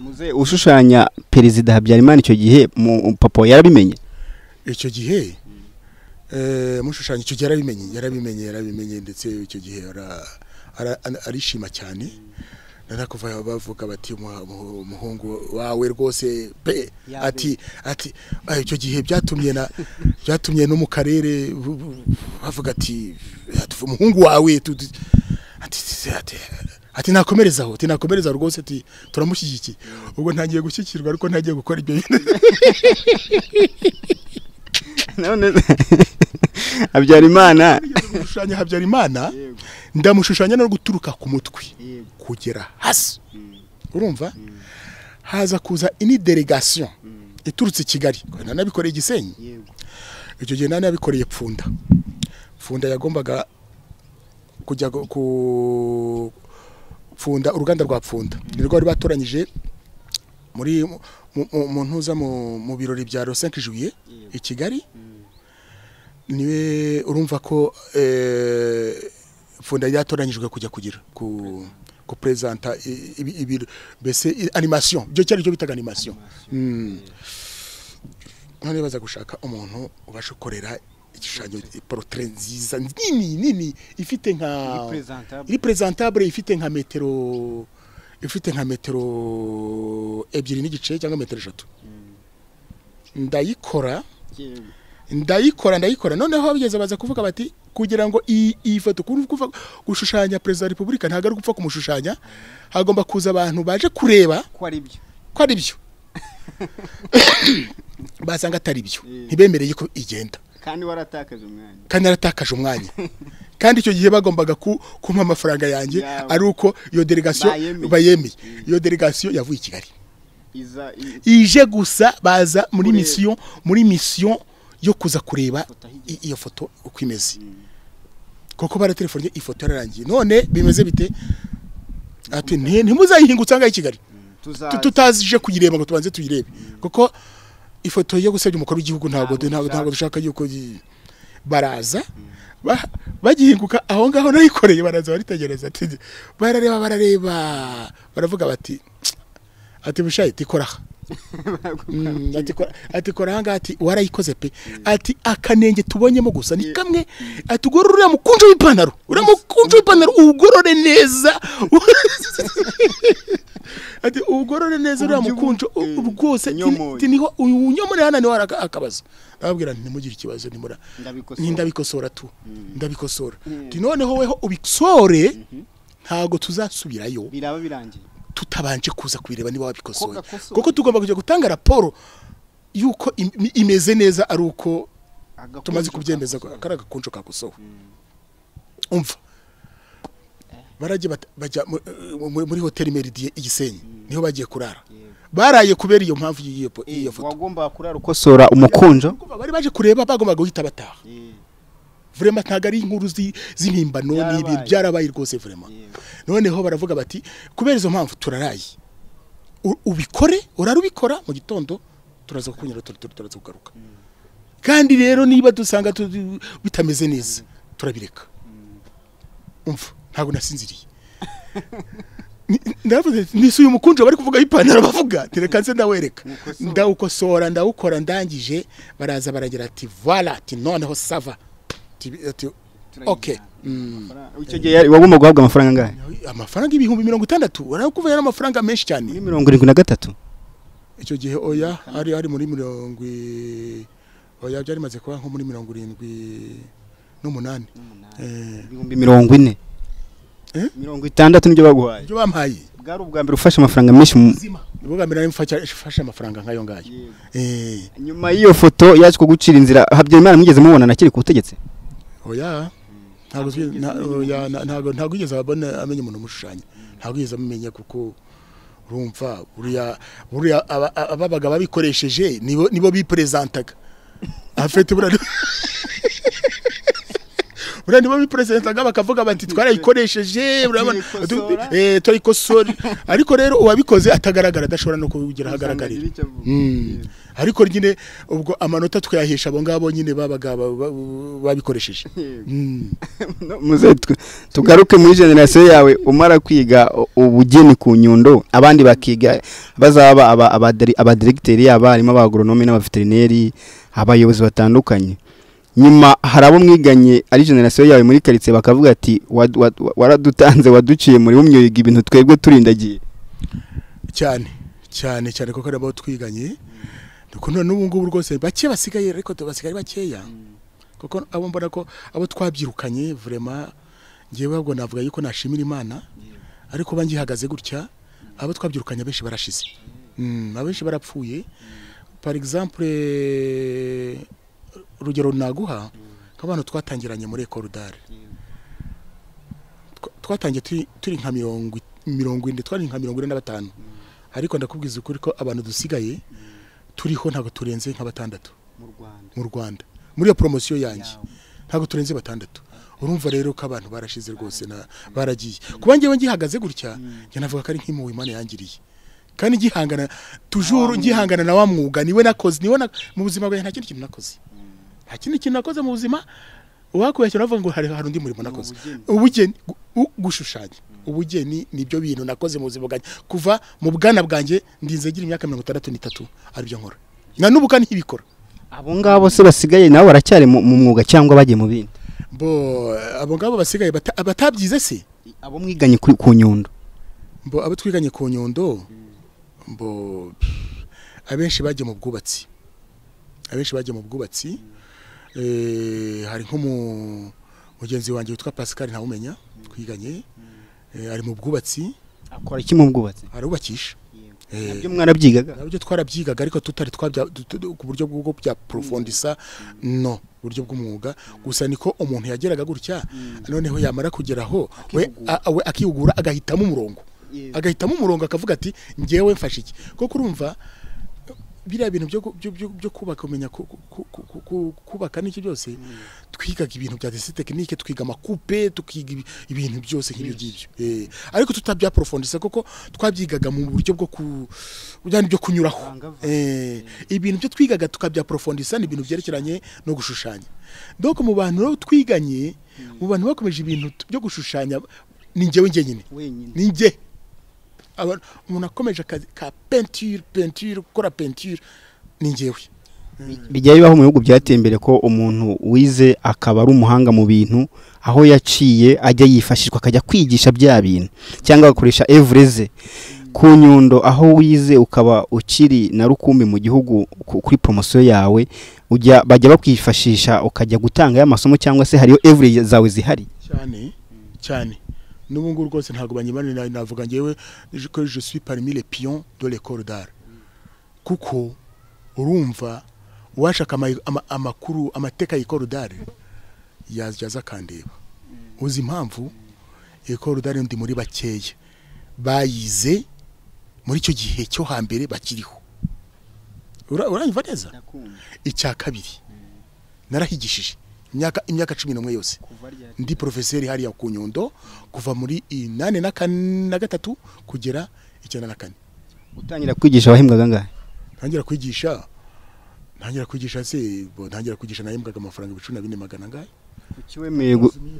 muze ushushanya perezida habyarimana icyo gihe mu papa yarabimenye? Icyo gihe? Eh, mushushanya icyo gihe yarabimenye yarabimenye yarabimenye ndetse icyo gihe arishima cyane. Nanakuva bavuga bati "Umuha- umuhu- umuhungu wawe rwose pe! Ati ati "Ah, icyo gihe byatumye na byatumye no mu karere bavuga ati umuhungu wawe ati ati nakomerezaho ati nakomerezaho rwose. Ati turamushyigikiye ubwo ntagiye gushyikirwa ariko ntagiye gukora ibyo bintu habyarimana. Gushushanya habyarimana. Ndamushushanya no guturuka ku mutwe. Kugera hasi. Urumva? Haza kuza ini delegation iturutse i kigali. Nanabikoreye igisenyi icyo gihe nani yabikoreye pfunda. Pfunda yagombaga kujya ku pfunda uruganda rwa pfunda. Nirwo bari batoranyije muri mu- ntuza mu birori bya le 5 juillet i kigali. Niwe urumva ko eh, pfunda yatoranyijwe kujya kugira ku ibiro. Mbese i- animation byo cyari cyo bitaga animation. Mm. none baza gushaka umuntu ubasha gukorera igishushanyo portrait nziza nini nini? Ifite nka iri presentable ifite nka metero ifite nka metero ebyiri n'igice cyangwa metero eshatu. Ndayikora. Ndayikora ndayikora. Noneho bigeze baza kuvuga bati kugira ngo iyi foto gushushanya perezida wa repubulika ntabwo ari gupfa kumushushanya. Hagomba kuza abantu baje kureba ko ari byo. ko ari byo. Basanga atari byo. Ntibemereye ko igenda. Kandi waratakaje umwanya. Kandi naratakaje umwanya. Kandi icyo gihe bagombaga ku kumpa amafaranga yanjye ari uko iyo delegation Bayemeye. bayemeye. Iyo delegation yavuye i kigali. Ije gusa baza muri mission muri mission yo kuza kureba iyo foto uko imeze. Kuko baratelefone ifoto yararangiye. None bimeze bite? Ati "Nti- ntimuzayihingutse ahangaha i kigali. Tu- tutazije kuyireba ngo tubanze tuyirebe. Kuko ifoto yo gusebya umukuru w'igihugu ntabwo Ntabwo dushaka. yuko baraza. Ba- bagihinguka aho ngaho nayikoreye baraza baritegereza ati barareba barareba. Baravuga bati ati bushaye tikora aha. Mm, ati kora- ati kora aha ngaha ati warayikoze pe. Ati akanenge tubonyemo gusa ni kamwe. Ati ugorore uriya mukunjo w'ipantaro. Uriya mukunjo w'ipantaro uwugorore neza. ati ugorore neza uriya mukunjo eh, rwose ni ho uyu unyomore hano ni ho akabazo ndababwira nti ntimugire ikibazo nimura. Ndabikosora. Ndabikosora tu. Ndabikosora. Mm. ati noneho weho ubikosore ntabwo tuzasubirayo. Biraba birangiye. Tutabanje kuza kubireba niba wabikosoye kuko tugomba kujya gutanga raporo yuko im- imeze neza ari uko tumaze kubyemeza kari agakunjo kakosowe. Umva? Barajya bajya mu- muri hoteli meridie igisenyi ni ho bagiye kurara. Baraye kubera iyo mpamvu y'iyo Eh, foto. wagombaga kurara ukosora umukunjo? Bari baje kureba bagombaga guhita bataha. Eh, vrema ntabwo ari inkuru zi- z'impimbano n'ibintu byarabaye rwose vrema noneho baravuga bati kubera izo mpamvu turaraye ubikore? Urara ubikora? Mu gitondo turaza kukunyura tur- tur- turaza kugaruka. Kandi rero niba dusanga bitameze neza turabireka. Umva? Ntabwo nasinziriye. Nisuye umukunjo bari kuvuga ipantaro bavuga. Ntireka nze ndawereka. Ndawukosora. Ndawukora ndangije. Baraza baragira ati voilà ati noneho sava okay Mm. Icyo gihe yari- wagomba guhabwa amafaranga angahe? Amafaranga ibihumbi mirongo itandatu. Urabona ari amafaranga menshi cyane. Muri mirongo irindwi na gatatu. Icyo gihe oya hari hari muri mirongo oya byari bimaze kuba nko muri mirongo irindwi n'umunani. Ibihumbi mirongo ine? Mirongo itandatu ni byo baguhaye. Ibyo bampaye. Bwari ubwa mbere ufashe amafaranga menshi mu ni bwo bwa mbere mfashe amafaranga nk'ayo ngayo. Eh, nyuma y'iyo foto yaje kugucira inzira habyarimana mwigeze mubonana akiri ku butegetsi? Oya. Ntabwo yigeze abona amenya umuntu umushushanya ntabwo yigeze amumenya kuko urumva buriya buriya aba- aba- ababaga babikoresheje nibo biperezantaga afite buriya buriya nibo bipresentaga bakavuga bati twarayikoresheje Turayikosora. eh turayikosora ariko rero uwabikoze atagaragara adashobora no kugira ahagaragarira Mm. ariko nyine ubwo amanota twayahesha abo ngabo nyine babaga ba- ba- babikoresheje Mm. tu- tugaruke muri generasiyo yawe umara kwiga ubugeni ku nyundo abandi bakiga bazaba aba- abadiri- abadiregiteri abarimu abagoronome n'abaveterineri abayobozi batandukanye nyuma hari abo mwiganye ari generasiyo yawe muri karitsiye bakavuga ati "Wad- wad- waradutanze waduciye muri bumyoyiga ibintu twebwe turindagiye. Cyane cyane cyane kuko nabo twiganye. N'ubu ngubu rwose bake basigaye ariko basigaye bakeya. Kuko abo mbona ko abo twabyirukanye vraiment ngewe ahubwo navuga yuko nashimira imana ariko ba ngihagaze gutya abo twabyirukanye abenshi barashize. Mm, abenshi barapfuye. Par exemple urugero naguha nk'abantu twatangiranye muri ekorudare twatangiye turi- nka mirongo ine twari nka mirongo ine na batanu. Ariko ndakubwiza ukuri ko abantu dusigaye turiho ntabwo turenze nka batandatu. Mu rwanda. Muri iyo poromosiyo yanjye. Ntabwo turenze batandatu. Urumva rero ko abantu barashize rwose na baragiye. Kuba ngewe ngihagaze gutya njye navuga ko ari nk'impuhwe imana yangiriye. Kandi ngihangana tujuru ngihangana na wa mwuga. Niwe nakoze ni we mu buzima bwanjye nta kindi kintu nakoze. Nta kindi kintu nakoze mu buzima uwakubeshya navuga ngo hari hari undi murimo nakoze. ubugeni. Gushushanya. Ubugeni ni byo bintu nakoze mu buzima bwanjye. Kuva mu bwana bwanjye ndinze ngira imyaka mirongo itandatu n'itatu ari byo nkora. Na n'ubu kandi ntibikora. Abo ngabo se basigaye nabo baracyari mu mwuga cyangwa bagiye mu bindi? Bo abo ngabo basigaye bata- batabyize se? Abo mwiganye ku nyundo. Bo abo twiganye ku nyundo? Bo abenshi bagiye mu bwubatsi. Abenshi bagiye mu bwubatsi. Eh, hari nk'umu mugenzi wanjye witwa Pascal ntawumenya twiganye. Eh, ari mu bwubatsi. Akora iki mu bwubatsi? Arubakisha. Eh, na byo mwarabyigaga? Nabyo twarabyigaga ariko tutari twabya ku buryo bwo bya profondisa no buryo bw'umwuga. Gusa niko umuntu yageraga gutya noneho yamara kugeraho we a- we akihugura agahitamo umurongo. Agahitamo umurongo akavuga ati ngewe mfashe iki? Kuko urumva biriya bintu byo, kubaka umenya ku, ku, ku, ku, ku, kubaka n'iki byose twigaga ibintu bya desi tekinike twiga amakupe tukiga ibi- ibintu byose nk'ibyo ngibyo. Eh, ariko tutabyaprofondisa kuko twabyigaga mu buryo bwo byo kunyuraho. Eh, ibintu byo twigaga tukabyaprofondisa ni ibintu byerekeranye no gushushanya. Donc mu bantu twiganye mu bantu bakomeje ibintu byo gushushanya ni njyewe njyenyine. Ni njye. Umuntu akomeje akazi ka peinture peinture gukora peinture ni njyewe. Bijya bibaho mu bihugu byateye imbere ko umuntu wize akaba ari umuhanga mu bintu aho yaciye ajya yifashishwa akajya kwigisha bya bintu cyangwa agakoresha evureze ku nyundo aho wize ukaba ukiri na rukumbi mu gihugu ku- kuri poromosiyo yawe ujya bajya bakwifashisha ukajya gutangayo amasomo cyangwa se hariyo evure zawe zihari? Cyane cyane. N'ubu ngubu rwose ntabwo banyimanira navuga ngewe ko je suis parmi les pions de l'école d'art. Kuko urumva uwashaka ama- ama- amakuru amateka y'école d'art yaza aza akandeba. Uzi impamvu? École d'art ndi muri bakeya. Bayize muri icyo gihe cyo hambere bakiriho. Ura- uranyumva neza? Icya kabiri narahigishije. Imyaka imyaka cumi n'umwe yose. Ndi porofeseri hariya ku nyundo kuva muri inani na gatatu kugera icyenda na kane. Utangira kwigisha wahembwaga angahe ntangira kwigisha ntangira kwigisha se ntangira kwigisha nahembwaga amafaranga ibicumi na bine magana angahe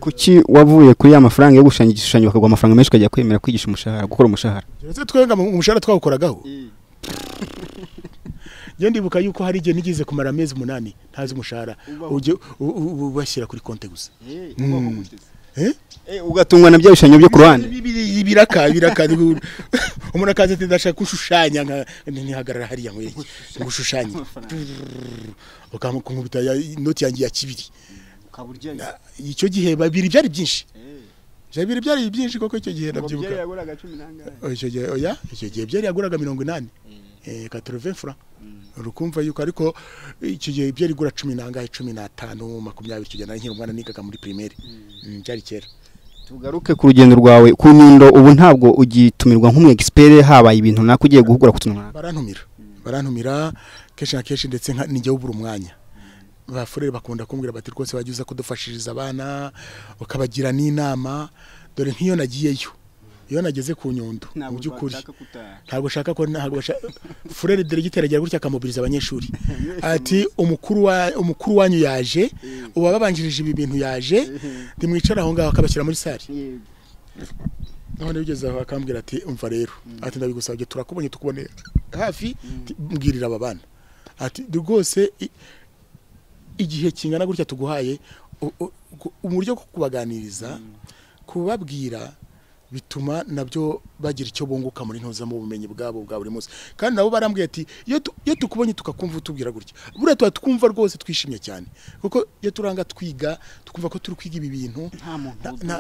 kuki wavuye kuri ya mafaranga yo gushushanya igishushanyo bakaguha amafaranga menshi ukajya kwemera kwigisha umushahara gukora umushahara? Twebwe mu- umushahara twawukoragaho. Njye ndibuka yuko hari igihe nigeze kumara amezi umunani ntazi umushahara. Ujye ubashyira kuri konte gusa. Mm. Eh? Eh, ugatungwa na bya bishushanyo byo ku ruhande. Bi- bi- bi- biraka biraka umuntu akaza ati ndashaka gushushanya ntihagarara hariya ngo ngushushanye ukamukunkubita ya inoti yanjye ya kibiri. Icyo gihe babiri byari byinshi. Babiri byari byinshi koko icyo gihe ndabyibuka icyo gihe oya icyo gihe byari yaguraga mirongo inani. Eh 80 francs. Urukumva yuko ariko icyo gihe byari igura cumi nangahe? Cumi n'atanu makumyabiri nari nkiri umwana nigaga muri primaire. Mm, byari kera. Tugaruke ku rugendo rwawe. Ku nyundo ubu ntabwo ugitumirwa nk'umu expert habaye ibintu nako ugiye guhugura ku tuntu barantumira. Barantumira kenshi na kenshi ndetse nijya ubura umwanya. Ba furere bakunda kumbwira bati rwose wajya uza kudufashiriza abana ukabagira n'inama. Dore nk'iyo nagiyeyo iyo nageze ku nyundo mu by'ukuri. ntabwo shaka ko ntabwo furere deregiteri agira gutya akamubiriza abanyeshuri. Ati umukuru wa umukuru wanyu yaje uwababanjirije ibi bintu yaje nimwicara aho ngaho akabashyira muri sare none bigeze aho akambwira ati umva rero. Ati ndabigusabye turakubonye tukubone hafi mbwirira aba bana. Ati rwose igihe kingana gutya tuguhaye uburyo bwo kubaganiriza kubabwira bituma na byo bagira icyo bunguka muri ntuza mu bumenyi bwabo bwa buri munsi. Kandi nabo barambwiye ati iyo tu- iyo tukubonye tukakumva utubwira gutya. Buriya tuba twumva rwose twishimye cyane. Kuko iyo turanga twiga tukumva ko turi kwiga ibi bintu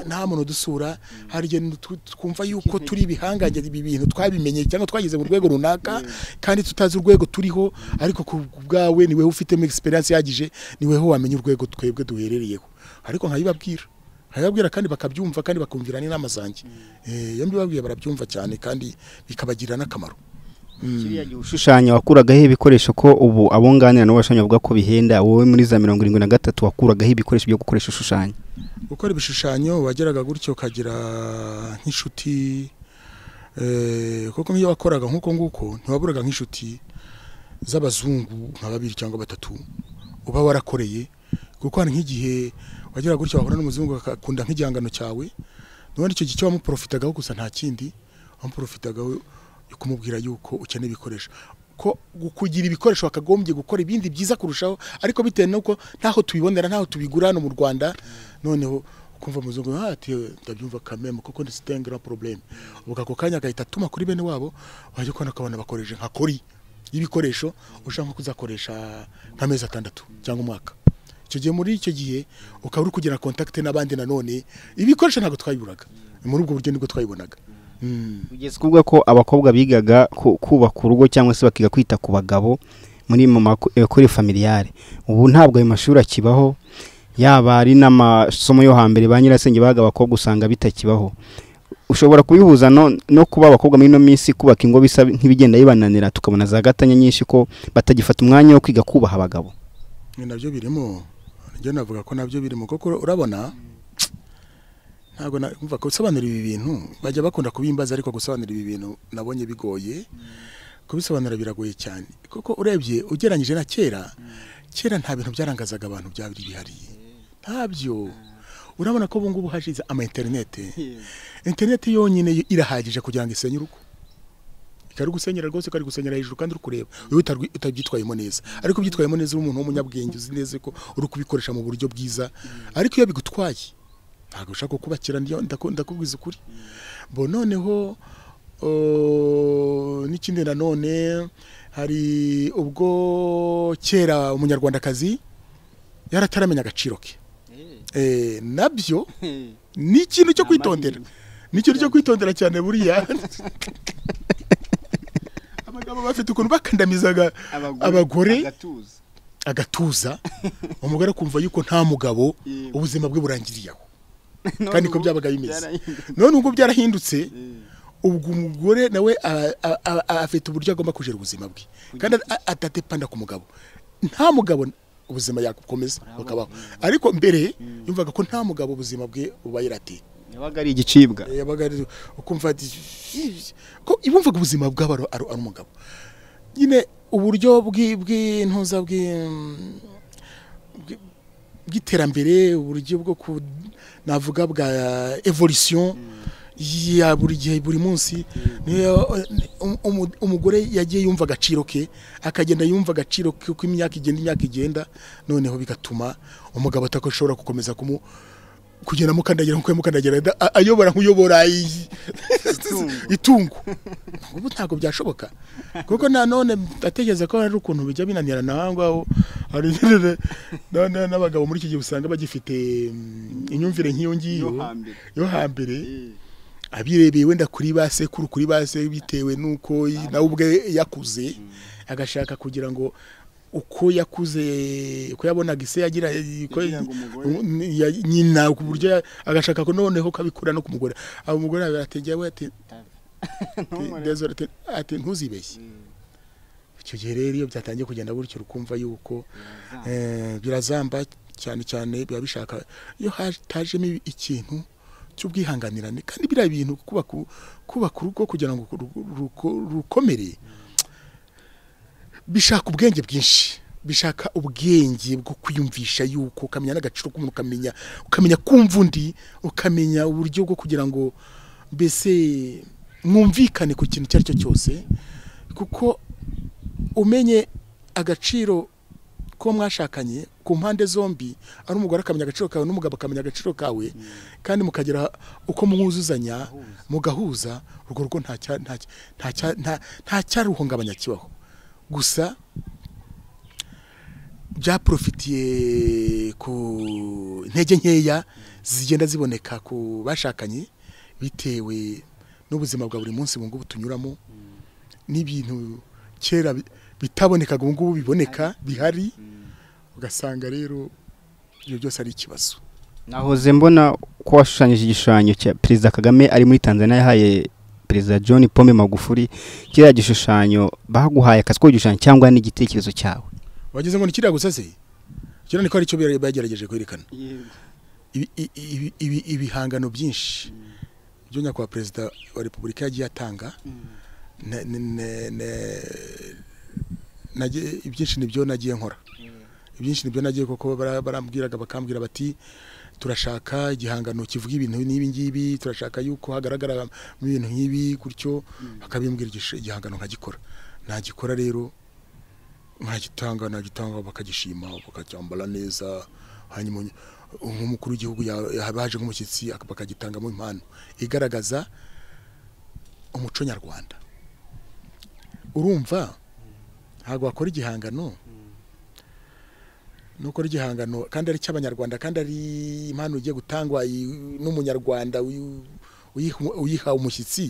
nta muntu dusura hari igihe twumva yuko turi ibihangange ibi bintu twabimenye cyangwa twageze mu rwego runaka kandi tutazi urwego turiho. Ariko ku bwawe ni wowe ufitemo experience yagije ni wowe wamenya urwego twebwe duherereyeho ariko nkabibabwira. Nkabibabwira kandi bakabyumva kandi bakumvira n'inama zanjye Eh, iyo mbibabwiye barabyumva cyane kandi bikabagirira n'akamaro. Kiriya gihe ushushanya wakuragaho ibikoresho ko ubu abunganira nabo bashanya bavuga ko bihenda wowe muri za mirongo irindwi na gatatu wakuragaho ibikoresho byo gukoresha ushushanya? Gukora ibishushanyo wageraga gutyo ukagira nk'inshuti eh, kuko nk'iyo wakoraga nk'uko nguko ntiwaburaga nk'inshuti z'abazungu nka babiri cyangwa batatu uba warakoreye. Kuko hari nk'igihe wageraga gutyo wahura n'umuzungu akakunda nk'igihangano cyawe nubundi icyo gihe cyo wamuporofitagaho gusa nta kindi wamuporofitagaho kumubwira yuko ukeneye ibikoresho. Ko kugira ibikoresho wakagombye gukora ibindi byiza kurushaho ariko bitewe nuko ntaho tubibonera ntaho tubigura hano mu Rwanda noneho ukumva muzungu ah ati ndabyumva kameme kuko ndi stengra problem. Ubwo ako kanya agahita atuma kuri bene wabo wajya kubona akabona bakoresha nka kori y'ibikoresho ushaka nko kuzakoresha nk'amezi atandatu cyangwa umwaka. Icyo gihe muri icyo gihe ukaba uri kugira contact n'abandi nanone ibikoresho ntabwo twayiburaga. Muri ubwo buryo ni bwo twayibonaga. Mm. ugeze kuvuga ko abakobwa bigaga ku- kubaka urugo cyangwa se bakiga kwita ku bagabo muri mu makuru familiyare ubu ntabwo ayo mashuri akibaho yaba ari n'amasomo yo hambere ba nyirasenge baga abakobwa usanga bitakibaho. Ushobora kubihuza no, no kuba abakobwa muri ino minsi kubaka ingo bisa nk'ibigenda bibananira tukabona za gatanya nyinshi ko batagifata umwanya wo kwiga kubaha abagabo. Ni na byo birimo. Njye navuga ko na byo birimo. Kuko urabona? Ntabwo numva ko gusobanura ibi bintu bajya bakunda kubimbaza ariko gusobanura ibi bintu nabonye bigoye. Kubisobanura biragoye cyane. Kuko urebye ugereranyije na kera kera nta bintu byarangazaga abantu byari bihariye ntabyo. Urabona ko ubu ngubu hashize ama interinete. Interinete yonyine irahagije kugira ngo isenye urugo. Ikari gusenyera rwose ikari gusenyera hejuru kandi uri kureba. Wowe utabyitwayemo neza. Ariko ubyitwayemo neza uri umuntu w'umunyabwenge uzi neza ko uri kubikoresha mu buryo bwiza. Ariko iyo bigutwaye ntabwo ushaka kubakira ndiyo ndaku- ndakubwiza ukuri. Bo noneho n'ikindi nanone hari ubwo kera umunyarwandakazi yarataramenya agaciro ke. Eh, na byo ni ikintu cyo kwitondera. ni ikintu cyo kwitondera cyane buriya. abagabo bafite ukuntu bakandamizaga abagore agatuza. umugore akumva yuko nta mugabo ubuzima bwe burangiriye aho kandi ko byabaga bimeze. none ubwo byarahindutse ubwo umugore nawe afite uburyo agomba kujera ubuzima bwe. Kandi a- atatepanda ku mugabo. Nta mugabo ubuzima yakomeza bukabaho. Ariko mbere yumvaga ko nta mugabo ubuzima bwe buba yarateye yabaga ari igicibwa. Yabaga ari ukumva ko ibumvaga ubuzima bwabo ari umugabo. Nyine uburyo bw'i- bw'intuza bw'i- bw'i- bw'iterambere uburyo bwo navuga bwa evolution ya buri gihe buri munsi. Niyo um- umu- umugore yagiye yumva agaciro ke akagenda yumva agaciro ke uko imyaka igenda imyaka igenda noneho bigatuma umugabo atashobora gukomeza kumu kugenda mukandagira nk'uko mukandagira. Ayobora nk'uyobora itungo ubu ntabwo byashoboka. Kuko nanone ndatekereza ko hari ukuntu bijya binanirana. Aho ngaho hari n'abagabo muri iki gihe usanga bagifite mm, imyumvire nk'iyo ngiyo. Yo hambere. Abirebeye wenda kuri ba sekuru kuri ba se bitewe n'uko nawe ubwe yakuze agashaka kugira ngo uko yakuze uko yabonaga ise yagira nyina ku buryo agashaka ko noneho kabikura no ku mugore. Abo umugore ategeye we ati ati- ntuzibeshye. Icyo gihe rero iyo byatangiye kugenda gutyo ukumva yuko eh, birazamba cyane cyane biba bishaka iyo hatajemo ikintu cy'ubwihanganirane kandi biriya bintu kubaka urugo kugira ngo ru- ru- rukomere bishaka ubwenge bwinshi bishaka ubwenge bwo kwiyumvisha yuko ukamenya n'agaciro k'umuntu ukamenya ukamenya kumva undi ukamenya uburyo bwo kugira ngo mbese mwumvikane ku kintu icyo ari cyo cyose kuko umenye agaciro ko mwashakanye ku mpande zombi ari umugore akamenya agaciro kawe n'umugabo akamenya agaciro kawe kandi mukagera uko mwuzuzanya mugahuza urwo rugo nta cyaruhungabanya kibaho. Gusa byaprofitiye ku ntege nkeya zigenda ziboneka ku bashakanye bitewe n'ubuzima bwa buri munsi ubu ngubu tunyuramo n'ibintu kera bi- bitabonekaga ubu ngubu biboneka bihari ugasanga rero ibyo byose ari ikibazo. Nahoze mbona ko washushanyije igishushanyo cya perezida kagame ari muri tanzania yahaye perezida john pombe magufuri kiriya gishushanyo baguhaye akazi ko kugishushanyo cyangwa n'igitekerezo cyawe? Wagize ngo ni kiriya gusa se? Kiriya niko ari cyo bagerageje kwerekana. Ibihangano byinshi byo nyakubahwa perezida wa repubulika yagiye atanga ne- ne- ne- ne- nagiye- ibyinshi nkora. Ibyinshi ni byo nagiye kuko bara- barambwiraga bakambwira bati turashaka igihangano kivuga ibintu n'ibi ngibi turashaka yuko hagaragara mu bintu nk'ibi gutyo bakabimbwira igish- igihangano nkagikora. Nagikora rero nkagitanga nagitanga bakagishima bakacyambara neza hanyuma nk'umukuru w'igihugu ya- ya- baje nk'umushyitsi ak- bakagitangamo impano. Igaragaza umuco nyarwanda. Urumva ntabwo wakora igihangano nukora igihangano kandi ari icy'abanyarwanda kandi ari impano igiye gutangwa n'umunyarwanda uyi- uyiha- umushyitsi.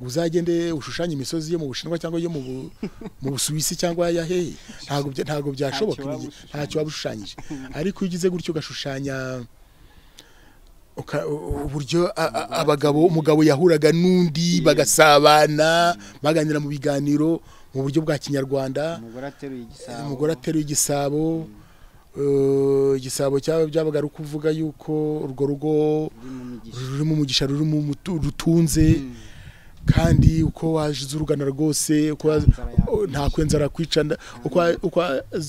Ngo uzagende ushushanye imisozi yo mu bushinwa cyangwa yo mu Bu- mu busuwisi cyangwa ya hehe ntabwo bya- ntabwo byashoboka ntacyo waba ushushanyije. ariko iyo ugize gutyo ugashushanya uburyo abagabo umugabo yahuraga n'undi bagasabana baganira mu biganiro mu buryo bwa kinyarwanda. Umugore ateruye igisabo. Ateruye eh, igisabo byabaga ari ukuvuga yuko urwo rugo rurimo umugisha rurimo rutunze. Kandi uko waje urugana rwose Nta kwenzara kwica nda- uko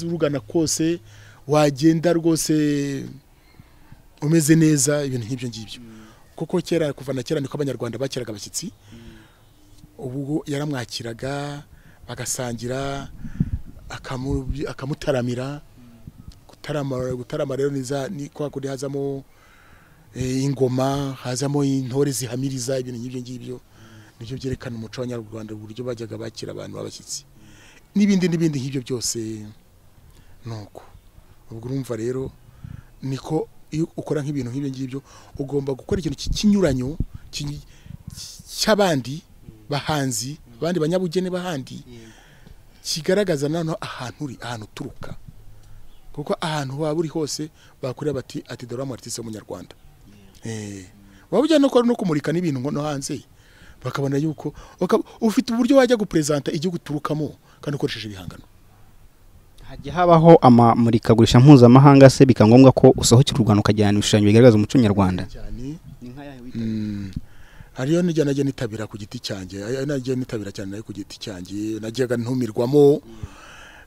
urugana kose wagenda rwose umeze neza ibintu nk'ibyo ngibyo. Kuko kera kuva na kera niko abanyarwanda bakiraga abashyitsi. Ubu yaramwakiraga bagasangira akamu- akamutaramira gutarama gutarama rero ni ni kwa kundi hazamo eh, ingoma hazamo intore zihamiriza ibintu nk'ibyo ngibyo. Nibyo byerekana umuco w'abanyarwanda uburyo bajyaga bakira abantu b'abashyitsi. N'ibindi n'ibindi nk'ibyo byose nuko. Ubwo urumva rero niko iyo ukora nk'ibintu nk'ibyo ngibyo ugomba gukora ikintu cy'ikinyuranyo ki- cy'abandi bahanzi abandi banyabugeni bahandi kigaragaza noneho ahantu uri ahantu uturuka. Kuko ahantu waba uri hose bakureba bati ati dore artiste w'umunyarwanda eh. Waba ujya no kumurika n'ibintu ngo no hanze bakabona yuko ufite uburyo wajya gupresenta igihugu uturukamo kandi ukoresheje ibihangano. Hajya habaho amamurikagurisha mpuzamahanga se bikaba ngombwa ko usohokera u Rwanda ukajyana ibishushanyo bigaragaza umuco nyarwanda. Mm. hariyo nijya najya nitabira ku giti cyanjye. Najya nitabira cyane na yo ku giti cyanjye. Najyaga ntumirwamo.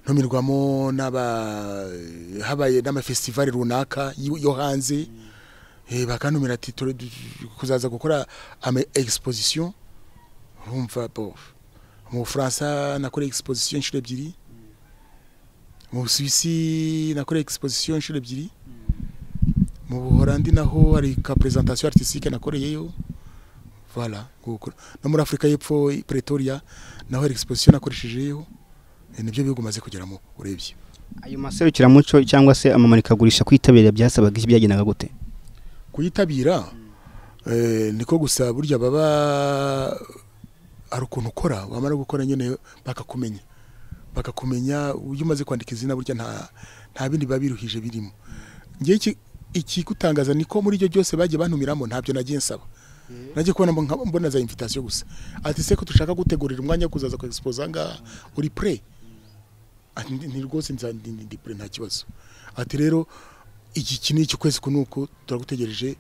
Ntumirwamo habaye n'amafestivali runaka yo hanze. Eh, bakantumira ati "Tore du- kuzaza gukora ama exposition. Urumva mu Bufaransa nakoreye exposition inshuro ebyiri. Mu Busuwisi nakoreye exposition inshuro ebyiri. Mu buhorandi naho hari ka presentation artistique nakoreyeyo. No muri afurika y'epfo pretoria naho hari exposition nakoreshejeyo. Ni byo bihugu maze kugeramo urebye ayo maserukiramuco cyangwa se amamurikagurisha kwitabira byasabaga iki byagendaga gute? Kuyitabira eh, niko gusa burya baba hari ukuntu ukora wamara gukora nyine bakakumenya. Bakakumenya iyo umaze kwandika izina burya nta nta bindi biba biruhije birimo. Ikigutangaza niko muri ibyo byose bagiye bantumiramo ntabyo nagiye nsaba. Nagiye kubona mbo- mbona za invitation gusa. Ati se ko dushaka gutegurira umwanya wo kuzaza ku exposa ngaha uri "Ndi- ni rwose nza ndi ndi- ndi pure nta kibazo. Ati rero iki iki ni iki kwezi kunuku turagutegereje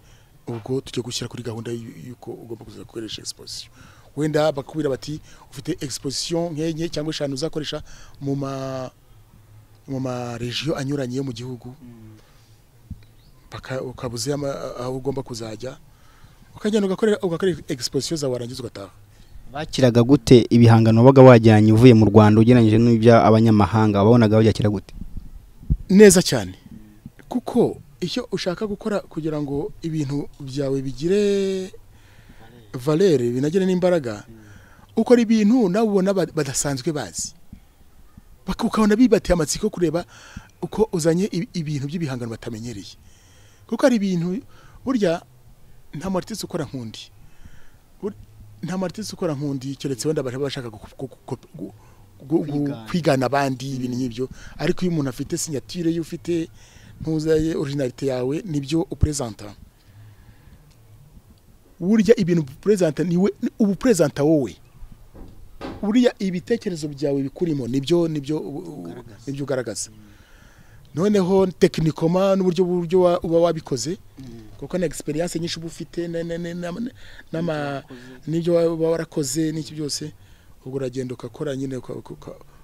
ubwo tujya gushyira kuri gahunda y'u- y'uko ugomba kuza gukoresha exposition. Wenda bakubwira bati ufite exposition nk'enye cyangwa eshanu uzakoresha mu ma mu ma region anyuranye yo mu gihugu. Baka- ukabuze aho ugomba kuzajya ukagenda ugakorera ugakorera exposition zawe warangiza ugataha. Bakiraga gute ibihangano wabaga wajyanye uvuye mu rwanda ugereranyije n'iby'abanyamahanga wabonaga babyakira gute? Neza cyane. Kuko icyo ushaka gukora kugira ngo ibintu byawe bigire valere binagire n'imbaraga ukora ibintu nawe ubona ba- badasanzwe bazi. Ukabona bibatiye amatsiko kureba uko uzanye ibi- ibintu by'ibihangano batamenyereye. Kuko hari ibintu burya nta martisi ukora nk'undi. Nta martisi ukora nk'undi keretse wenda baba bashaka Kwigana. abandi ibintu nk'ibyo. Ariko iyo umuntu afite sinyatire iyo ufite ntuzaye originalite yawe ni byo upresenta. Burya ibintu upresenta ni we ubu upresenta wowe. Buriya ibitekerezo byawe bikurimo ni byo ni byo ni byo ugaragaza. Noneho tekinikoma n'uburyo uba wabikoze kuko na experience nyinshi uba ufite n'ibyo waba warakoze n'iki byose ubwo uragenda ugakora nyine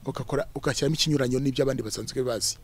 ukakora ugashyiramo ikinyuranyo n'ibyo abandi basanzwe bazi.